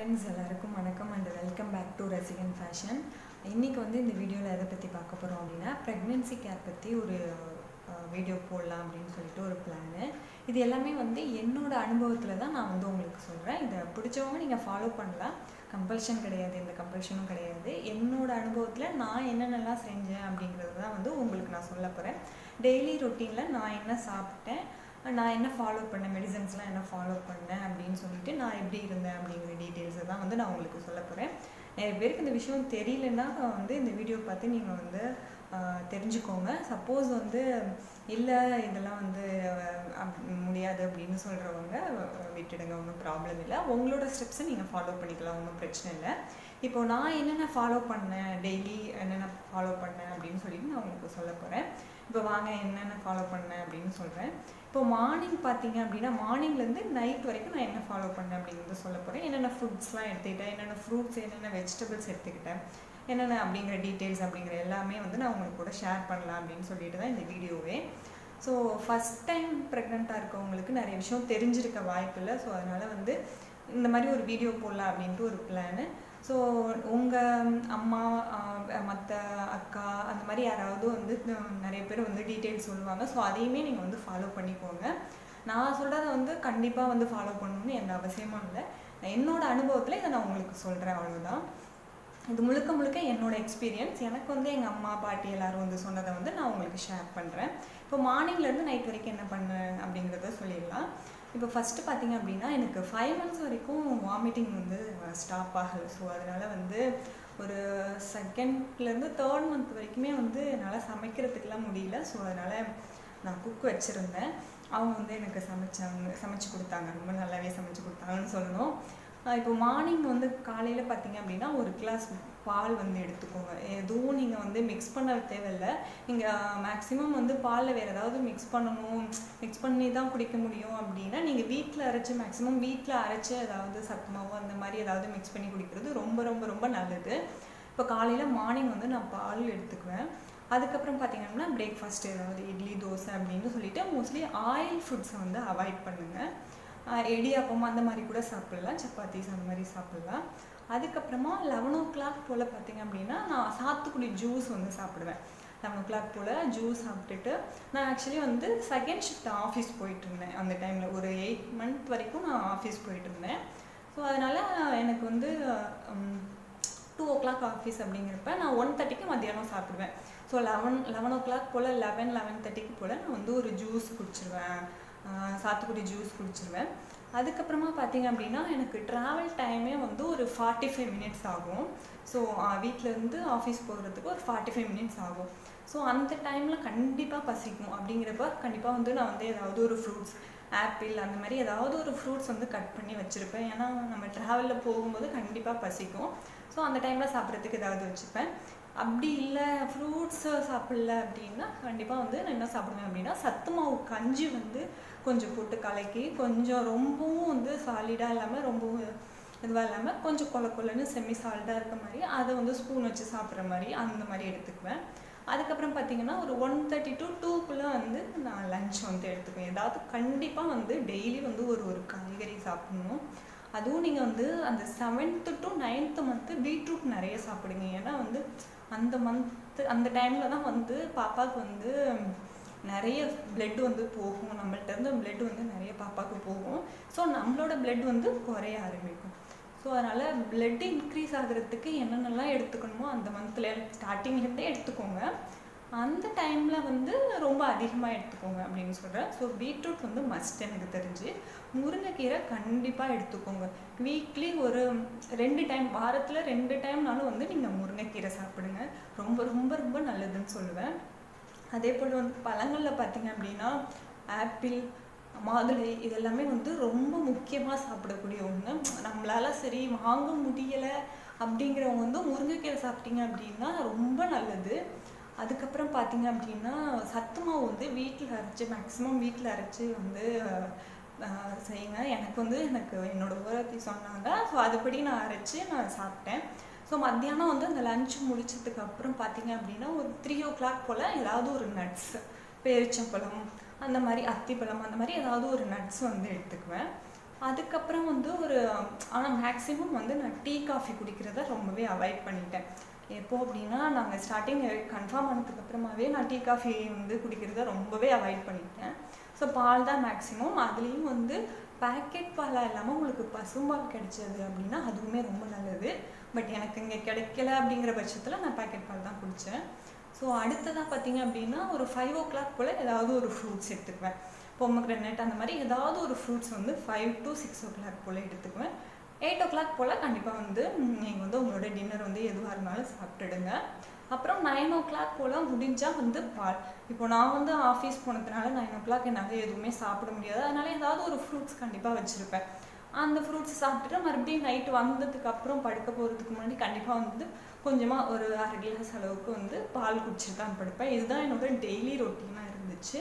Friends எல்லாருக்கும் வணக்கம் and welcome back to Rasigan fashion இன்றைக்கி வந்து இந்த வீடியோவில் எதை பற்றி பார்க்க போகிறோம் அப்படின்னா ப்ரெக்னென்சி கேர் பற்றி ஒரு வீடியோ போடலாம் அப்படின்னு சொல்லிட்டு ஒரு பிளானு இது எல்லாமே வந்து என்னோட அனுபவத்தில் தான் நான் வந்து உங்களுக்கு சொல்கிறேன் இதை பிடிச்சவங்க நீங்கள் ஃபாலோ பண்ணலாம். கம்பல்ஷன் கிடையாது இந்த கம்பல்ஷனும் கிடையாது. என்னோட அனுபவத்தில் நான் என்னென்னலாம் செஞ்சேன் அப்படிங்கிறது தான் வந்து உங்களுக்கு நான் சொல்ல போகிறேன் டெய்லி ரொட்டீனில் நான் என்ன சாப்பிட்டேன் நான் என்ன ஃபாலோ பண்ணேன் மெடிசன்ஸ்லாம் என்ன ஃபாலோ பண்ணேன் அப்படின்னு சொல்லிட்டு நான் எப்படி இருந்தேன் அப்படிங்கிற டீட்டெயில்ஸை தான் வந்து நான் உங்களுக்கு சொல்ல போகிறேன் நிறைய பேருக்கு இந்த விஷயம் தெரியலன்னா வந்து இந்த வீடியோ பார்த்து நீங்கள் வந்து தெரிஞ்சுக்கோங்க. சப்போஸ் வந்து இல்லை இதெல்லாம் வந்து முடியாது அப்படின்னு சொல்கிறவங்க விட்டுடுங்க. ஒன்றும் ப்ராப்ளம் இல்லை. உங்களோட ஸ்டெப்ஸை நீங்கள் ஃபாலோ பண்ணிக்கலாம். ஒன்றும் பிரச்சனை இல்லை. இப்போ நான் என்னென்ன ஃபாலோ பண்ணேன்? டெய்லி என்னென்ன ஃபாலோ பண்ணேன்? அப்படின்னு சொல்லிட்டு நான் உங்களுக்கு சொல்ல போகிறேன் இப்போ வாங்க என்னென்ன ஃபாலோ பண்ணேன் அப்படின்னு சொல்கிறேன் இப்போ மார்னிங் பார்த்தீங்க அப்படின்னா மார்னிங்லேருந்து நைட் வரைக்கும் நான் என்ன ஃபாலோ பண்ணேன் அப்படிங்கிறத சொல்ல போகிறேன் என்னென்ன ஃபுட்ஸ்லாம் எடுத்துக்கிட்டேன் என்னென்ன ஃப்ரூட்ஸ் என்னென்ன வெஜிடபிள்ஸ் எடுத்துக்கிட்டேன் என்னென்ன அப்படிங்கிற டீட்டெயில்ஸ் அப்படிங்கிற எல்லாமே வந்து நான் உங்களுக்கு கூட ஷேர் பண்ணலாம் அப்படின்னு சொல்லிட்டு தான் இந்த வீடியோவே. ஸோ ஃபஸ்ட் டைம் ப்ரெக்னெண்ட்டாக இருக்கவங்களுக்கு நிறைய விஷயம் தெரிஞ்சிருக்க வாய்ப்பு இல்லை. ஸோ அதனால் வந்து இந்த மாதிரி ஒரு வீடியோ போடலாம் அப்படின்ட்டு ஒரு பிளானு ஸோ உங்கள் அம்மா மற்ற அக்கா அந்த மாதிரி யாராவது வந்து நிறைய பேர் வந்து டீட்டெயில்ஸ் சொல்லுவாங்க. ஸோ அதையுமே நீங்கள் வந்து ஃபாலோ பண்ணிக்கோங்க. நான் சொல்கிறத வந்து கண்டிப்பாக வந்து ஃபாலோ பண்ணணும்னு எந்த அவசியமும் இல்லை. என்னோட அனுபவத்தில் இதை நான் உங்களுக்கு சொல்கிறேன் அவ்வளோதான் இது முழுக்க முழுக்க என்னோடய எக்ஸ்பீரியன்ஸ் எனக்கு வந்து எங்கள் அம்மா பாட்டி எல்லாரும் வந்து சொன்னதை வந்து நான் உங்களுக்கு ஷேர் பண்ணுறேன் இப்போ மார்னிங்லேருந்து நைட் வரைக்கும் என்ன பண்ணேன் அப்படிங்கிறத சொல்லிடலாம். இப்போ ஃபஸ்ட்டு பார்த்தீங்க அப்படின்னா எனக்கு ஃபைவ் மந்த்ஸ் வரைக்கும் வாமிட்டிங் வந்து ஸ்டாப் ஆகலை. ஸோ அதனால் வந்து ஒரு செகண்ட்லேருந்து தேர்ட் மந்த் வரைக்குமே வந்து என்னால் சமைக்கிறதுக்கெலாம் முடியல. ஸோ அதனால் நான் குக் வச்சுருந்தேன். அவங்க வந்து எனக்கு சமைச்சாங்க சமைச்சு கொடுத்தாங்க. ரொம்ப நல்லாவே சமைச்சு கொடுத்தாங்கன்னு சொல்லணும். இப்போ மார்னிங் வந்து காலையில் பார்த்தீங்க அப்படின்னா ஒரு கிளாஸ் பால் வந்து எடுத்துக்கோங்க. எதுவும் நீங்கள் வந்து மிக்ஸ் பண்ண தேவையில்லை. நீங்கள் மேக்ஸிமம் வந்து பாலில் வேறு ஏதாவது மிக்ஸ் பண்ணணும் மிக்ஸ் பண்ணி தான் குடிக்க முடியும் அப்படின்னா நீங்கள் வீட்டில் அரைச்சி மேக்ஸிமம் வீட்டில் அரைச்சி ஏதாவது சத்துமாவோ அந்த மாதிரி ஏதாவது மிக்ஸ் பண்ணி குடிக்கிறது ரொம்ப ரொம்ப ரொம்ப நல்லது. இப்போ காலையில் மார்னிங் வந்து நான் பால் எடுத்துக்குவேன். அதுக்கப்புறம் பார்த்தீங்கன்னா பிரேக்ஃபாஸ்ட் ஏதாவது இட்லி தோசை அப்படின்னு சொல்லிட்டு மோஸ்ட்லி ஆயில் ஃபுட்ஸை வந்து அவாய்ட் பண்ணுங்கள் இடியாப்பம் அந்த மாதிரி கூட சாப்பிட்லாம் சப்பாத்திஸ் அந்த மாதிரி சாப்பிட்லாம். அதுக்கப்புறமா லெவன் ஓ கிளாக் போல் பார்த்தீங்க அப்படின்னா நான் சாத்துக்குடி ஜூஸ் வந்து சாப்பிடுவேன். லெவன் ஓ கிளாக் போல் ஜூஸ் சாப்பிட்டுட்டு நான் ஆக்சுவலி வந்து செகண்ட் ஷிஃப்ட் ஆஃபீஸ் போயிட்டு இருந்தேன். அந்த டைமில் ஒரு எயிட் மந்த் வரைக்கும் நான் ஆஃபீஸ் போயிட்டுருந்தேன் ஸோ அதனால் எனக்கு வந்து டூ ஓ கிளாக் ஆஃபீஸ் அப்படிங்கிறப்ப நான் ஒன் தேர்ட்டிக்கு மத்தியானம் சாப்பிடுவேன். So eleven eleven o'clock போல் லெவன் லெவன் தேர்ட்டிக்கு போல் நான் வந்து ஒரு ஜூஸ் குடிச்சிருவேன். சாத்துக்குடி ஜூஸ் குடிச்சிருவேன். அதுக்கப்புறமா பார்த்தீங்க அப்படின்னா எனக்கு ட்ராவல் டைமே வந்து ஒரு ஃபார்ட்டி ஃபைவ் மினிட்ஸ் ஆகும் ஸோ வீட்டிலேருந்து ஆஃபீஸ் போகிறதுக்கு ஒரு ஃபார்ட்டி ஃபைவ் மினிட்ஸ் ஆகும். ஸோ அந்த டைமில் கண்டிப்பாக பசிக்கும். அப்படிங்கிறப்ப கண்டிப்பாக வந்து நான் வந்து ஏதாவது ஒரு ஃப்ரூட்ஸ் ஆப்பிள் அந்த மாதிரி ஏதாவது ஒரு ஃப்ரூட்ஸ் வந்து கட் பண்ணி வச்சுருப்பேன். ஏன்னா நம்ம ட்ராவலில் போகும்போது கண்டிப்பாக பசிக்கும். ஸோ அந்த டைமில் சாப்பிட்றதுக்கு ஏதாவது வச்சுப்பேன். அப்படி இல்லை ஃப்ரூட்ஸை சாப்பிடல அப்படின்னா கண்டிப்பாக வந்து நான் என்ன சாப்பிடுவேன் அப்படின்னா சத்து மாவு கஞ்சி வந்து கொஞ்சம் போட்டு கலக்கி கொஞ்சம் ரொம்பவும் வந்து சாலிடாக இல்லாமல் ரொம்பவும் இதுவாக இல்லாமல் கொஞ்சம் கொல கொலன்னு செமி சால்ட்டாக இருக்க மாதிரி அதை வந்து ஸ்பூன் வச்சு சாப்பிட்ற மாதிரி அந்த மாதிரி எடுத்துக்குவேன். அதுக்கப்புறம் பார்த்தீங்கன்னா ஒரு ஒன் தேர்ட்டி டு டூக்குள்ளே வந்து நான் லஞ்ச் வந்து எடுத்துக்குவேன். ஏதாவது கண்டிப்பாக வந்து டெய்லி வந்து ஒரு ஒரு காய்கறி சாப்பிடணும். அதுவும் நீங்கள் வந்து அந்த seventh to ninth month beetroot நிறைய சாப்பிடுங்க. ஏன்னா வந்து அந்த மந்த்து அந்த டைமில் தான் வந்து பாப்பாவுக்கு வந்து நிறைய பிளட் வந்து போகும். நம்மள்ட்ட இருந்து பிளட் வந்து நிறைய பாப்பாவுக்கு போகும். ஸோ நம்மளோட பிளட் வந்து குறைய ஆரம்பிக்கும். ஸோ அதனால் பிளட் இன்க்ரீஸ் ஆகுறதுக்கு என்னென்னலாம் எடுத்துக்கணுமோ அந்த மந்த்தில் ஸ்டார்டிங்லேருந்தே எடுத்துக்கோங்க. அந்த டைமில் வந்து ரொம்ப அதிகமாக எடுத்துக்கோங்க அப்படின்னு சொல்கிறேன் ஸோ பீட்ரூட் வந்து மஸ்ட் எனக்கு தெரிஞ்சு. முருங்கைக்கீரை கண்டிப்பாக எடுத்துக்கோங்க. வீக்லி ஒரு ரெண்டு டைம் வாரத்தில் ரெண்டு டைம்னாலும் வந்து நீங்கள் முருங்கைக்கீரை சாப்பிடுங்க. ரொம்ப ரொம்ப ரொம்ப நல்லதுன்னு சொல்லுவேன். அதே போல் வந்து பழங்களில் பார்த்தீங்க அப்படின்னா ஆப்பிள் மாதுளை இதெல்லாமே வந்து ரொம்ப முக்கியமாக சாப்பிடக்கூடிய ஒன்று நம்மளால் சரி வாங்க முடியலை அப்படிங்கிறவங்க வந்து முருங்கைக்கீரை சாப்பிட்டீங்க அப்படின்னா ரொம்ப நல்லது. அதுக்கப்புறம் பார்த்தீங்க அப்படின்னா சத்து மாவு வந்து வீட்டில் அரைச்சி மேக்ஸிமம் வீட்டில் அரைச்சி வந்து செய்யுங்க. எனக்கு வந்து எனக்கு என்னோட ஊரத்தி சொன்னாங்க. ஸோ அதுபடி நான் அரைச்சி நான் சாப்பிட்டேன். ஸோ மத்தியானம் வந்து அந்த லஞ்ச் முடிச்சதுக்கு அப்புறம் பார்த்தீங்க அப்படின்னா ஒரு த்ரீ ஓ கிளாக் போல் ஏதாவது ஒரு நட்ஸ் பேரிச்சம்பழம் அந்த மாதிரி அத்திப்பழம் அந்த மாதிரி ஏதாவது ஒரு நட்ஸ் வந்து எடுத்துக்குவேன். அதுக்கப்புறம் வந்து ஒரு ஆனால் மேக்ஸிமம் வந்து நான் டீ காஃபி குடிக்கிறத ரொம்பவே அவாய்ட் பண்ணிட்டேன். எப்போ அப்படின்னா நாங்கள் ஸ்டார்டிங் கன்ஃபார்ம் ஆனதுக்கு அப்புறமாவே நான் டீ காஃபி வந்து குடிக்கிறத ரொம்பவே அவாய்ட் பண்ணிட்டேன். ஸோ பால் தான் மேக்ஸிமம் அதுலேயும் வந்து பேக்கெட் பாலாக இல்லாமல் உங்களுக்கு பசும்பால் கிடைச்சது அப்படின்னா அதுவுமே ரொம்ப நல்லது. பட் எனக்கு இங்கே கிடைக்கல அப்படிங்கிற பட்சத்தில் நான் பேக்கெட் பால் தான் குடித்தேன் ஸோ அடுத்ததாக பார்த்தீங்க அப்படின்னா ஒரு ஃபைவ் ஓ கிளாக் போல் ஏதாவது ஒரு ஃப்ரூட்ஸ் எடுத்துக்குவேன். பொம்மக்ரனட் அந்த மாதிரி ஏதாவது ஒரு ஃப்ரூட்ஸ் வந்து five to six o'clock போல் எடுத்துக்குவேன். எயிட் ஓ கிளாக் போல் கண்டிப்பாக வந்து நீங்கள் வந்து உங்களோட டின்னர் வந்து எதுவாக இருந்தாலும் சாப்பிட்டுடுங்க. அப்புறம் நைன் ஓ கிளாக் போல் முடிஞ்சால் வந்து பால். இப்போ நான் வந்து ஆஃபீஸ் போனதுனால நைன் ஓ கிளாக் என்னால் எதுவுமே சாப்பிட முடியாது. அதனால் ஏதாவது ஒரு ஃப்ரூட்ஸ் கண்டிப்பாக வச்சுருப்பேன். அந்த ஃப்ரூட்ஸ் சாப்பிட்டுட்டு மறுபடியும் நைட்டு வந்ததுக்கு அப்புறம் படுக்க போகிறதுக்கு முன்னாடி கண்டிப்பாக வந்து கொஞ்சமாக ஒரு அரை கிளாஸ் அளவுக்கு வந்து பால் குடிச்சிட்டு தான் படுப்பேன். இதுதான் என்னோட டெய்லி ரொட்டீனாக இருந்துச்சு.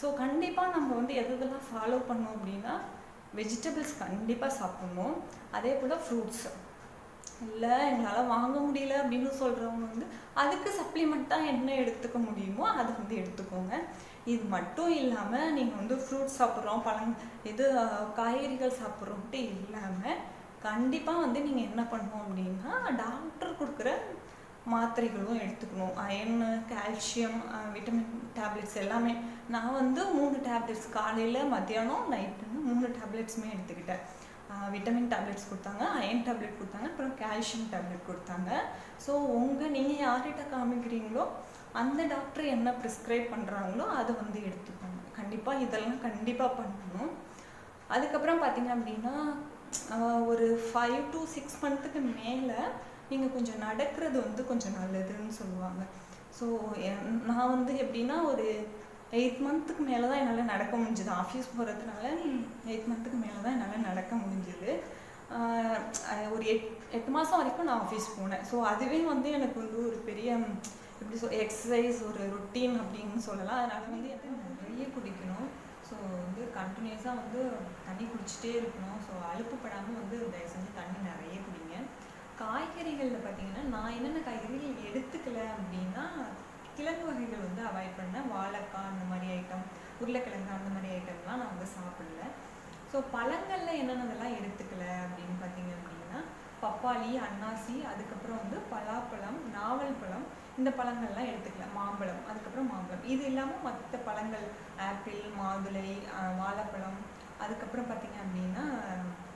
ஸோ கண்டிப்பாக நம்ம வந்து எது ஃபாலோ பண்ணோம் அப்படின்னா வெஜிடபிள்ஸ் கண்டிப்பாக சாப்பிடணும். அதே போல் ஃப்ரூட்ஸ் இல்லை எங்களால் வாங்க முடியல அப்படின்னு சொல்கிறவங்க வந்து அதுக்கு சப்ளிமெண்ட்டாக என்ன எடுத்துக்க முடியுமோ அதை வந்து எடுத்துக்கோங்க. இது மட்டும் இல்லாமல் நீங்கள் வந்து ஃப்ரூட்ஸ் சாப்பிட்றோம் பழங் இது காய்கறிகள் சாப்பிட்றோம்ட்டு இல்லாமல் கண்டிப்பாக வந்து நீங்கள் என்ன பண்ணணும் அப்படின்னா டாக்டர் கொடுக்குற மாத்திரைகளும் எடுத்துக்கணும். அயன் கால்சியம் விட்டமின் டேப்லெட்ஸ் எல்லாமே. நான் வந்து மூணு டேப்லெட்ஸ் காலையில் மத்தியானம் நைட்டுன்னு மூணு டேப்லெட்ஸுமே எடுத்துக்கிட்டேன். விட்டமின் டேப்லெட்ஸ் கொடுத்தாங்க அயன் டேப்லெட் கொடுத்தாங்க அப்புறம் கால்சியம் டேப்லெட் கொடுத்தாங்க. ஸோ உங்கள் நீங்கள் யார்கிட்ட காமிக்கிறீங்களோ அந்த டாக்டர் என்ன ப்ரிஸ்கிரைப் பண்ணுறாங்களோ அதை வந்து எடுத்துக்கோங்க கண்டிப்பாக இதெல்லாம் கண்டிப்பாக பண்ணணும். அதுக்கப்புறம் பார்த்தீங்க அப்படின்னா ஒரு ஃபைவ் டு சிக்ஸ் மந்த்துக்கு மேலே நீங்கள் கொஞ்சம் நடக்கிறது வந்து கொஞ்சம் நல்லதுன்னு சொல்லுவாங்க. ஸோ நான் வந்து எப்படின்னா ஒரு எயிட் மந்த்துக்கு மேலே தான் என்னால் நடக்க முடிஞ்சுது. ஆஃபீஸ் போகிறதுனால எயிட் மந்த்துக்கு மேலே தான் என்னால் நடக்க முடிஞ்சுது. ஒரு எட் எட்டு மாதம் வரைக்கும் நான் ஆஃபீஸ் போனேன். ஸோ அதுவே வந்து எனக்கு வந்து ஒரு பெரிய எப்படி சொல் எக்ஸசைஸ் ஒரு ருட்டீன் அப்படின்னு சொல்லலாம். அதனால் வந்து எனக்கு நிறைய குடிக்கணும். ஸோ வந்து கண்டினியூஸாக வந்து தண்ணி குடிச்சிட்டே இருக்கணும். ஸோ அலுப்புப்படாமல் வந்து தயவு செஞ்சு தண்ணி நிறைய குடிங்க. காய்கறிகளில் பார்த்தீங்கன்னா நான் என்னென்ன காய்கறிகள் எடுத்துக்கல அப்படின்னா கிழங்கு வகைகள் வந்து அவாய்ட் பண்ணேன் வாழைக்காய் அந்த மாதிரி ஐட்டம் உருளைக்கிழங்கு அந்த மாதிரி ஐட்டம்லாம் நான் வந்து சாப்பிடல. ஸோ பழங்களில் என்னென்னதெல்லாம் எடுத்துக்கல அப்படின்னு பார்த்தீங்க அப்படின்னா பப்பாளி அன்னாசி அதுக்கப்புறம் வந்து பலாப்பழம் நாவல் பழம் இந்த பழங்கள்லாம் எடுத்துக்கல. மாம்பழம் அதுக்கப்புறம் மாம்பழம். இது இல்லாமல் மற்ற பழங்கள் ஆப்பிள் மாதுளை வாழைப்பழம் அதுக்கப்புறம் பார்த்தீங்க அப்படின்னா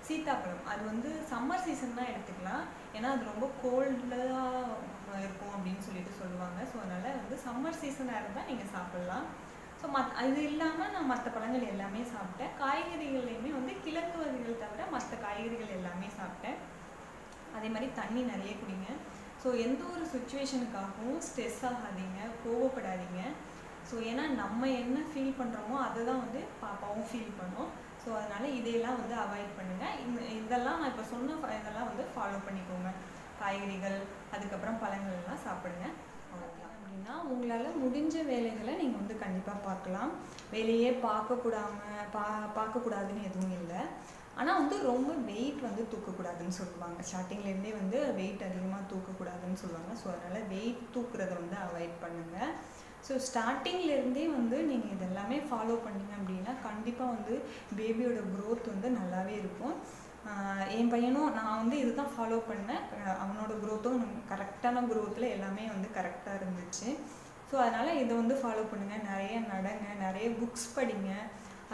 சீத்தாப்பழம். அது வந்து சம்மர் சீசன் தான் எடுத்துக்கலாம். ஏன்னா அது ரொம்ப கோல்டாக இருக்கும் அப்படின்னு சொல்லிட்டு சொல்லுவாங்க. ஸோ அதனால் வந்து சம்மர் சீசனாக இருந்தால் நீங்கள் சாப்பிட்லாம். ஸோ மத் அது இல்லாமல் நான் மற்ற பழங்கள் எல்லாமே சாப்பிட்டேன். காய்கறிகள்லையுமே வந்து கிழக்கு வகைகள் தவிர மற்ற காய்கறிகள் எல்லாமே சாப்பிட்டேன். அதே மாதிரி தண்ணி நிறைய குடிங்க. ஸோ எந்த ஒரு சுச்சுவேஷனுக்காகவும் ஸ்ட்ரெஸ் ஆகாதீங்க கோவப்படாதீங்க. ஸோ ஏன்னா நம்ம என்ன ஃபீல் பண்ணுறோமோ அதை தான் வந்து பாப்பாவும் ஃபீல் பண்ணும். ஸோ அதனால் இதையெல்லாம் வந்து அவாய்ட் பண்ணுங்கள் இந்த இதெல்லாம் நான் இப்போ சொன்ன இதெல்லாம் வந்து ஃபாலோ பண்ணிக்கோங்க. காய்கறிகள் அதுக்கப்புறம் பழங்கள் எல்லாம் சாப்பிடுங்க. அவ்வளோதான் அப்படின்னா உங்களால் முடிஞ்ச வேலைகளை நீங்கள் வந்து கண்டிப்பாக பார்க்கலாம். வேலையே பார்க்கக்கூடாம பா பார்க்கக்கூடாதுன்னு எதுவும் இல்லை. ஆனால் வந்து ரொம்ப வெயிட் வந்து தூக்கக்கூடாதுன்னு சொல்லுவாங்க. ஸ்டார்டிங்லேருந்தே வந்து வெயிட் அதிகமாக தூக்கக்கூடாதுன்னு சொல்லுவாங்க. ஸோ அதனால் வெயிட் தூக்குறதை வந்து அவாய்ட் பண்ணுங்கள் ஸோ ஸ்டார்டிங்லேருந்தே வந்து நீங்கள் இதெல்லாமே ஃபாலோ பண்ணிங்க அப்படின்னா கண்டிப்பாக வந்து பேபியோட க்ரோத் வந்து நல்லாவே இருக்கும். என் பையனும் நான் வந்து இதுதான் ஃபாலோ பண்ணேன். அவனோட க்ரோத்தும் கரெக்டான க்ரோத்தில் எல்லாமே வந்து கரெக்டாக இருந்துச்சு. ஸோ அதனால் இதை வந்து ஃபாலோ பண்ணுங்கள் நிறைய நடங்க நிறைய புக்ஸ் படிங்க.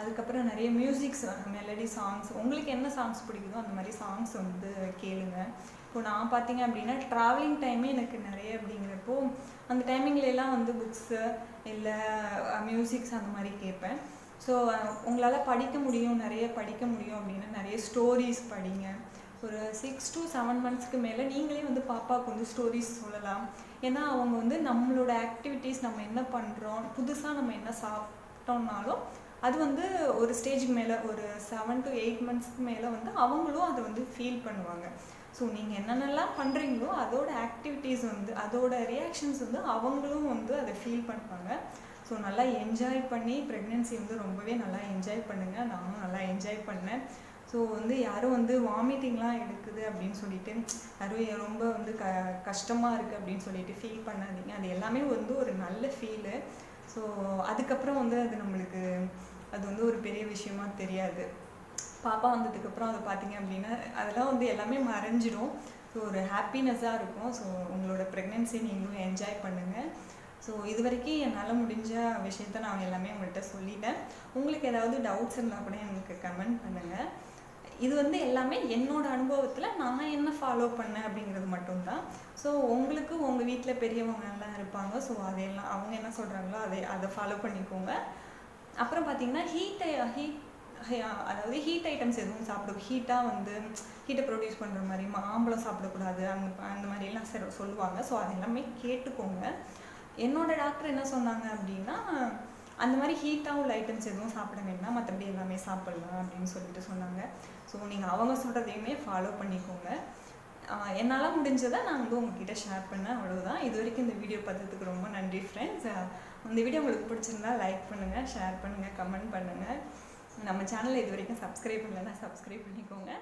அதுக்கப்புறம் நிறைய மியூசிக்ஸ் மெலடி சாங்ஸ் உங்களுக்கு என்ன சாங்ஸ் பிடிக்குதோ அந்த மாதிரி சாங்ஸ் வந்து கேளுங்க. இப்போ நான் பார்த்தீங்க அப்படின்னா ட்ராவலிங் டைமே எனக்கு நிறைய அப்படிங்கிறப்போ அந்த டைமிங்லலாம் வந்து புக்ஸு இல்லை மியூசிக்ஸ் அந்த மாதிரி கேட்பேன். ஸோ உங்களால் படிக்க முடியும் நிறைய படிக்க முடியும் அப்படின்னா நிறைய ஸ்டோரிஸ் படிங்க. ஒரு சிக்ஸ் டு செவன் மந்த்ஸ்க்கு மேலே நீங்களே வந்து பாப்பாவுக்கு வந்து ஸ்டோரிஸ் சொல்லலாம். ஏன்னா அவங்க வந்து நம்மளோட ஆக்டிவிட்டீஸ் நம்ம என்ன பண்ணுறோம் புதுசாக நம்ம என்ன சாப்பிட்டோம்னாலும் அது வந்து ஒரு ஸ்டேஜுக்கு மேலே ஒரு செவன் டு எயிட் மந்த்ஸ்க்கு மேலே வந்து அவங்களும் அதை வந்து ஃபீல் பண்ணுவாங்க. ஸோ நீங்கள் என்னென்னலாம் பண்ணுறீங்களோ அதோட ஆக்டிவிட்டீஸ் வந்து அதோட ரியாக்ஷன்ஸ் வந்து அவங்களும் வந்து அதை ஃபீல் பண்ணுவாங்க. ஸோ நல்லா என்ஜாய் பண்ணி ப்ரெக்னென்சி வந்து ரொம்பவே நல்லா என்ஜாய் பண்ணுங்கள் நானும் நல்லா என்ஜாய் பண்ணேன். ஸோ வந்து யாரும் வந்து வாமிட்டிங்லாம் எடுக்குது அப்படின்னு சொல்லிட்டு யாரும் ரொம்ப வந்து க கஷ்டமாக இருக்குது அப்படின்னு சொல்லிட்டு ஃபீல் பண்ணாதீங்க. அது எல்லாமே வந்து ஒரு நல்ல ஃபீலு ஸோ அதுக்கப்புறம் வந்து அது நம்மளுக்கு அது வந்து ஒரு பெரிய விஷயமா தெரியாது. பாப்பா வந்ததுக்கப்புறம் அதை பார்த்தீங்க அப்படின்னா அதெல்லாம் வந்து எல்லாமே மறைஞ்சிடும் ஸோ ஒரு ஹாப்பினஸ்ஸாக இருக்கும். ஸோ உங்களோட ப்ரெக்னென்சி நீங்களும் என்ஜாய் பண்ணுங்கள் ஸோ இது வரைக்கும் என்னால் முடிஞ்ச விஷயத்த நான் எல்லாமே உங்கள்கிட்ட சொல்லிட்டேன். உங்களுக்கு ஏதாவது டவுட்ஸ் இருந்தால் கூட எனக்கு கமெண்ட் பண்ணுங்கள் இது வந்து எல்லாமே என்னோட அனுபவத்தில் நான் என்ன ஃபாலோ பண்ணேன் அப்படிங்கிறது மட்டும்தான். ஸோ உங்களுக்கு உங்கள் வீட்டில் பெரியவங்க எல்லாம் இருப்பாங்க. ஸோ அதையெல்லாம் அவங்க என்ன சொல்கிறாங்களோ அதை அதை ஃபாலோ பண்ணிக்கோங்க. அப்புறம் பார்த்தீங்கன்னா ஹீட்டை ஹீட் அதாவது ஹீட் ஐட்டம்ஸ் எதுவும் சாப்பிட ஹீட்டாக வந்து ஹீட்டை ப்ரொடியூஸ் பண்ணுற மாதிரி மாம்பழம் சாப்பிடக்கூடாது அந்த அந்த மாதிரிலாம் சொல்லுவாங்க. ஸோ அதெல்லாமே கேட்டுக்கோங்க. என்னோட டாக்டர் என்ன சொன்னாங்க அப்படின்னா அந்த மாதிரி ஹீட்டாக உள்ள ஐட்டம்ஸ் எதுவும் சாப்பிட வேண்டாம் மற்றபடி எல்லாமே சாப்பிட்லாம் அப்படின்னு சொல்லிட்டு சொன்னாங்க. ஸோ நீங்கள் அவங்க சொல்கிறதையுமே ஃபாலோ பண்ணிக்கோங்க. என்னால் முடிஞ்சதை நான் வந்து உங்ககிட்ட ஷேர் பண்ணேன். அவ்வளோதான் இது வரைக்கும் இந்த வீடியோ பார்த்ததுக்கு ரொம்ப நன்றி ஃப்ரெண்ட்ஸ் இந்த வீடியோ உங்களுக்கு பிடிச்சிருந்தா லைக் பண்ணுங்கள் ஷேர் பண்ணுங்கள் கமெண்ட் பண்ணுங்கள் நம்ம சேனலை இது வரைக்கும் சப்ஸ்கிரைப் பண்ணலைன்னா சப்ஸ்கிரைப் பண்ணிக்கோங்க.